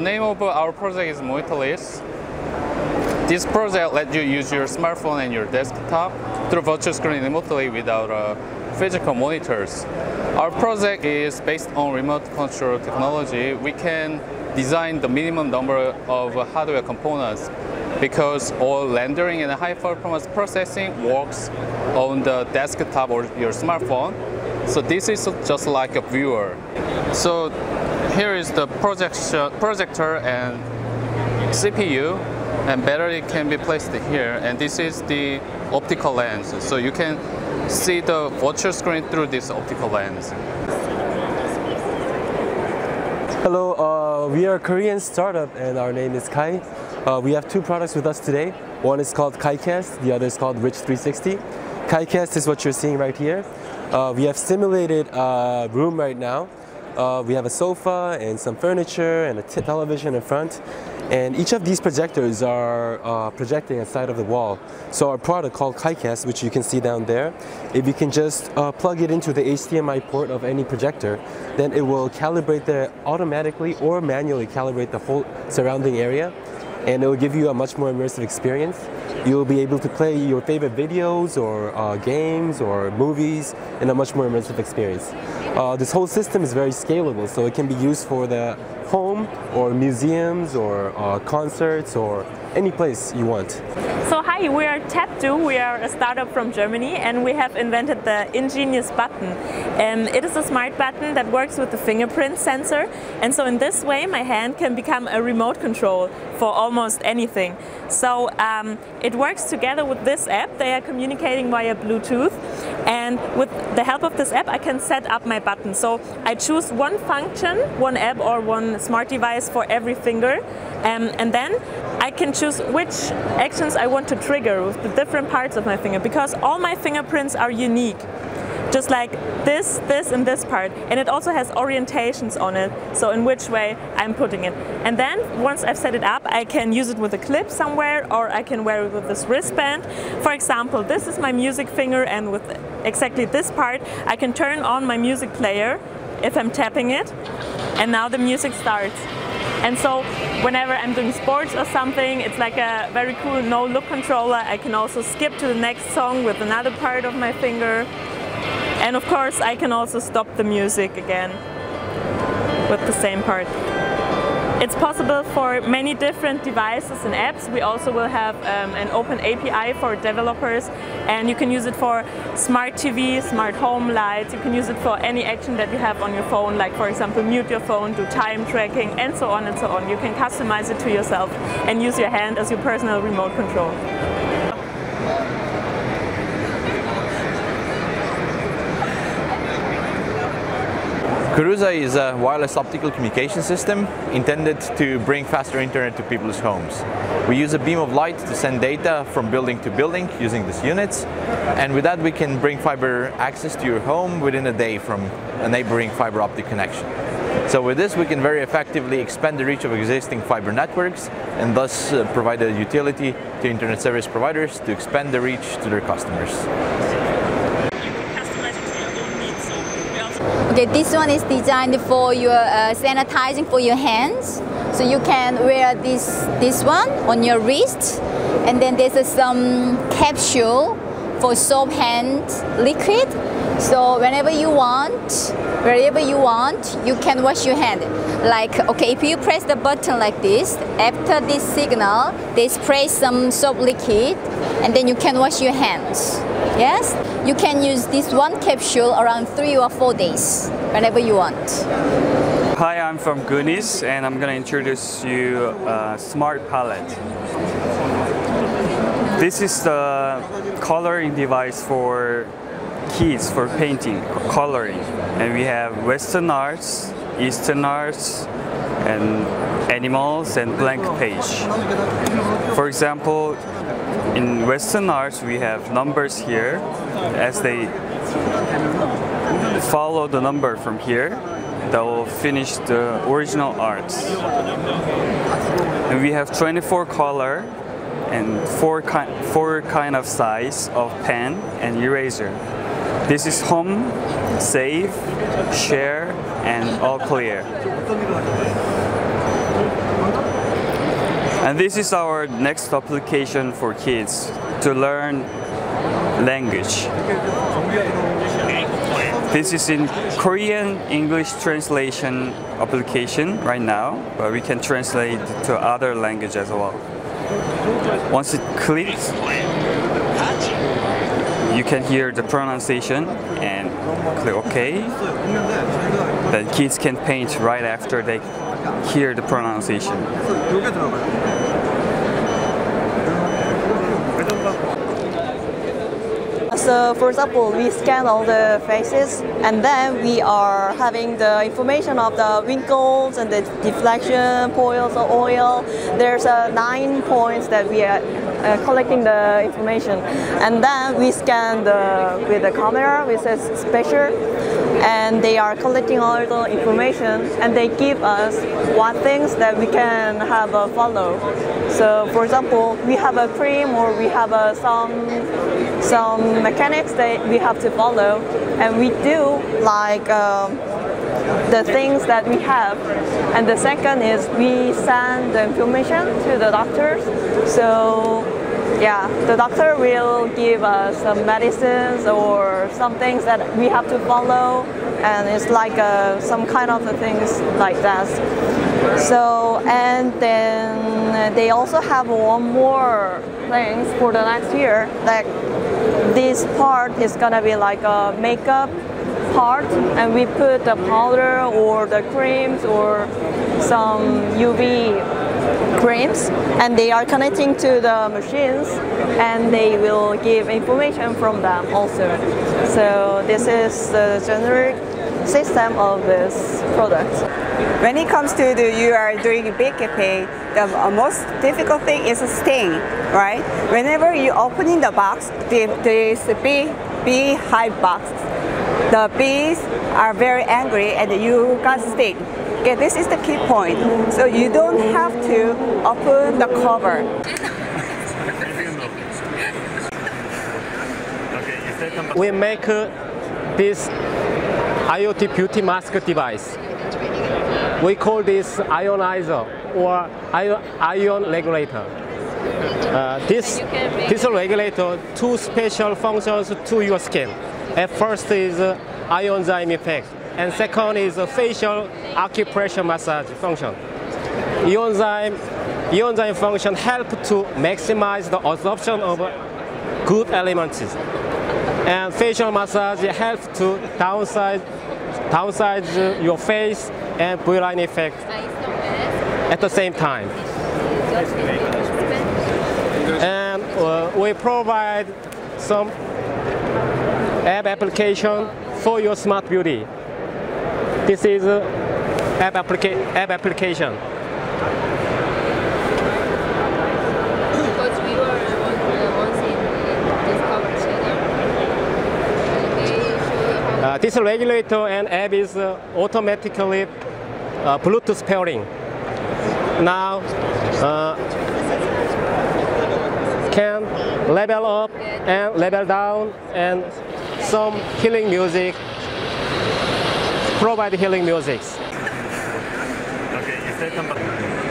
name of our project is Monitolis. This project lets you use your smartphone and your desktop through virtual screen remotely without uh, physical monitors. Our project is based on remote control technology. We can design the minimum number of hardware components because all rendering and high performance processing works on the desktop or your smartphone. So this is just like a viewer. So here is the projector and CPU and battery can be placed here and this is the optical lens. So you can see the virtual screen through this optical lens. Hello, uh, we are a Korean startup and our name is Kai. Uh, we have two products with us today. One is called KaiCast, the other is called Rich 360. KaiCast is what you're seeing right here. Uh, we have simulated a room right now. Uh, we have a sofa and some furniture and a television in front. And each of these projectors are uh, projecting a side of the wall. So our product called KaiCast, which you can see down there, if you can just uh, plug it into the HDMI port of any projector, then it will calibrate the automatically or manually calibrate the whole surrounding area and it will give you a much more immersive experience. You'll be able to play your favorite videos or uh, games or movies in a much more immersive experience. Uh, this whole system is very scalable, so it can be used for the home or museums or uh, concerts or any place you want. So hi, we are Tapdo, we are a startup from Germany and we have invented the ingenious button. Um, it is a smart button that works with the fingerprint sensor and so in this way my hand can become a remote control for almost anything. So um, it works together with this app, they are communicating via Bluetooth and with the help of this app I can set up my button. So I choose one function, one app or one smart device for every finger um, and then I can choose which actions I want to trigger with the different parts of my finger because all my fingerprints are unique just like this, this and this part. And it also has orientations on it, so in which way I'm putting it. And then once I've set it up, I can use it with a clip somewhere or I can wear it with this wristband. For example, this is my music finger and with exactly this part, I can turn on my music player if I'm tapping it and now the music starts. And so whenever I'm doing sports or something, it's like a very cool no-look controller. I can also skip to the next song with another part of my finger. And of course, I can also stop the music again with the same part. It's possible for many different devices and apps. We also will have um, an open API for developers and you can use it for smart TV, smart home lights. You can use it for any action that you have on your phone, like for example mute your phone, do time tracking and so on and so on. You can customize it to yourself and use your hand as your personal remote control. Koruza is a wireless optical communication system intended to bring faster internet to people's homes. We use a beam of light to send data from building to building using these units and with that we can bring fiber access to your home within a day from a neighboring fiber optic connection. So with this we can very effectively expand the reach of existing fiber networks and thus uh, provide a utility to internet service providers to expand the reach to their customers. Okay, this one is designed for your uh, sanitizing for your hands. So you can wear this this one on your wrist, and then there's uh, some capsule for soap hand liquid. So whenever you want, wherever you want, you can wash your hand. Like, okay, if you press the button like this, after this signal, they spray some soap liquid, and then you can wash your hands. Yes? You can use this one capsule around three or four days, whenever you want. Hi, I'm from Goonies and I'm gonna introduce you a smart palette. This is the coloring device for kids for painting, coloring. And we have Western arts, Eastern arts, and animals and blank page. For example, in Western arts, we have numbers here as they follow the number from here that will finish the original arts. And we have 24 color and four, ki four kind of size of pen and eraser. This is home, save, share, and all clear. And this is our next application for kids to learn language. This is in Korean English translation application right now, but we can translate to other language as well. Once it clicks, you can hear the pronunciation and click OK. Then kids can paint right after they hear the pronunciation. So for example, we scan all the faces and then we are having the information of the wrinkles and the deflection, poils or oil. There's uh, nine points that we are uh, collecting the information. And then we scan the, with the camera, which is special, and they are collecting all the information and they give us what things that we can have a follow. So for example, we have a cream or we have a, some, some mechanics that we have to follow and we do like um, the things that we have. And the second is we send the information to the doctors. So yeah, the doctor will give us some medicines or some things that we have to follow and it's like uh, some kind of the things like that. So, and then they also have one more things for the next year, like this part is gonna be like a makeup part and we put the powder or the creams or some UV creams and they are connecting to the machines and they will give information from them also. So this is the generic system of this product. When it comes to the you are doing beekeeping, the most difficult thing is sting, right? Whenever you opening the box, the, this bee, bee hive box, the bees are very angry and you got sting. Okay, this is the key point. So you don't have to open the cover. we make uh, this IoT beauty mask device. We call this ionizer or ion regulator. Uh, this, this regulator two special functions to your skin. At first is uh, ionzyme effect, and second is a facial acupressure massage function. Ionzyme, ionzyme function help to maximize the absorption of good elements. And facial massage helps to downsize, downsize your face and V-line effect at the same time. And uh, we provide some app application for your smart beauty. This is uh, app, applica app application. Because we were uh, once in Discovery Channel. They show you how Uh, this regulator and app is uh, automatically uh, Bluetooth pairing. Now uh, can level up and level down and some healing music, provide healing music. Okay.